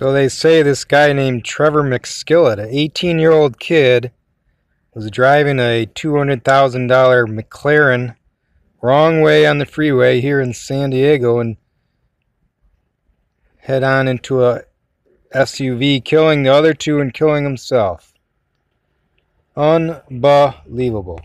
So they say this guy named Trevor McSkillet, an 18 year old kid, was driving a $200,000 McLaren wrong way on the freeway here in San Diego and head on into a SUV, killing the other two and killing himself. Unbelievable.